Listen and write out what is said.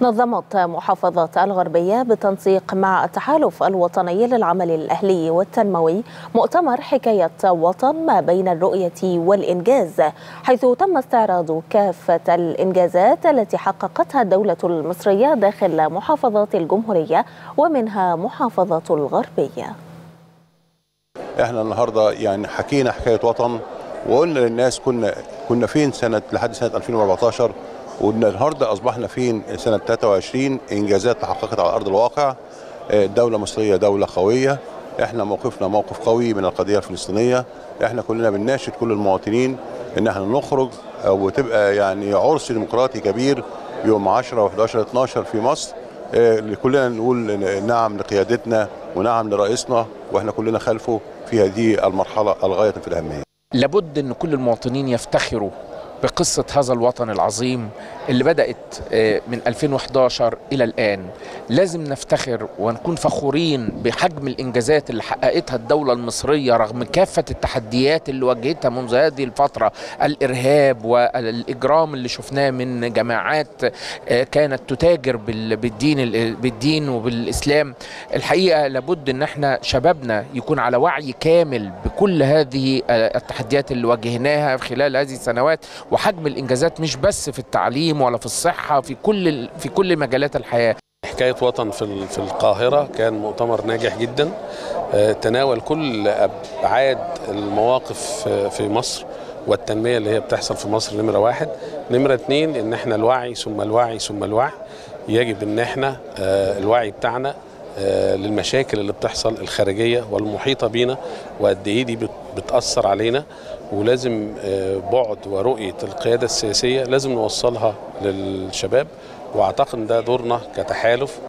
نظمت محافظة الغربية بالتنسيق مع التحالف الوطني للعمل الأهلي والتنموي مؤتمر حكاية وطن ما بين الرؤية والإنجاز حيث تم استعراض كافة الإنجازات التي حققتها الدولة المصرية داخل محافظات الجمهورية ومنها محافظة الغربية. إحنا النهارده يعني حكينا حكاية وطن وقلنا للناس كنا كنا فين سنة لحد سنة 2014 والنهارده أصبحنا فين سنة 23 إنجازات تحققت على أرض الواقع. الدولة المصريه دولة قوية. إحنا موقفنا موقف قوي من القضية الفلسطينية. إحنا كلنا بنناشد كل المواطنين إن إحنا نخرج وتبقى يعني عرس ديمقراطي كبير يوم 10 و11 12 في مصر. كلنا نقول نعم لقيادتنا ونعم لرئيسنا وإحنا كلنا خلفه في هذه المرحلة الغاية في الأهمية. لابد إن كل المواطنين يفتخروا بقصة هذا الوطن العظيم اللي بدأت من 2011 إلى الآن. لازم نفتخر ونكون فخورين بحجم الإنجازات اللي حققتها الدولة المصرية رغم كافة التحديات اللي واجهتها منذ هذه الفترة. الإرهاب والإجرام اللي شفناه من جماعات كانت تتاجر بالدين بالدين وبالإسلام. الحقيقة لابد أن إحنا شبابنا يكون على وعي كامل بكل هذه التحديات اللي واجهناها خلال هذه السنوات. وحجم الإنجازات مش بس في التعليم ولا في الصحة في كل في كل مجالات الحياة. حكاية وطن في في القاهرة كان مؤتمر ناجح جدا. تناول كل أبعاد المواقف في مصر والتنمية اللي هي بتحصل في مصر نمرة واحد. نمرة اتنين إن إحنا الوعي ثم الوعي ثم الوعي. يجب إن إحنا الوعي بتاعنا للمشاكل اللي بتحصل الخارجية والمحيطة بينا وقد إيه دي بتأثر علينا. ولازم بعد ورؤية القيادة السياسية لازم نوصلها للشباب وأعتقد ده دورنا كتحالف.